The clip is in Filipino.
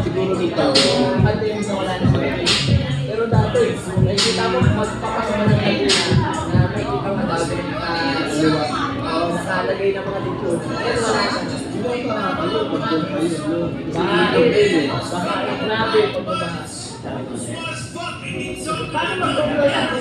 Siguro dito, ante yung sa wala naman. Pero dati, nakikita mo magpapasok na ng Laguna na may kitang madami na nakalagay ng mga dito. Pero wala siya. Bakit? Bakit? Grabe pagbabahas. Paano mag-control natin